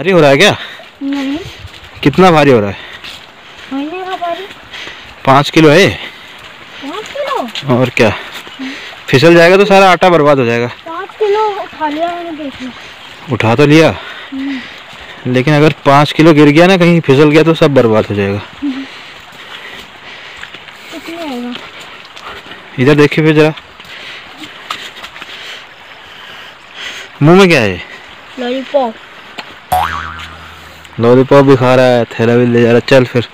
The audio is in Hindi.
भारी हो रहा है क्या? नहीं। कितना भारी हो रहा है? पाँच किलो है किलो? और क्या? फिसल जाएगा तो सारा आटा बर्बाद हो जाएगा। पाँच किलो उठा लिया मैंने देख उठा तो लिया। लेकिन अगर पाँच किलो गिर गया ना कहीं फिसल गया तो सब बर्बाद हो जाएगा। इधर देखिए फिर जरा। मुँह में क्या है लॉलीपॉप। लॉलीपॉप भी खा रहा है थैला भी ले जा रहा है। चल फिर।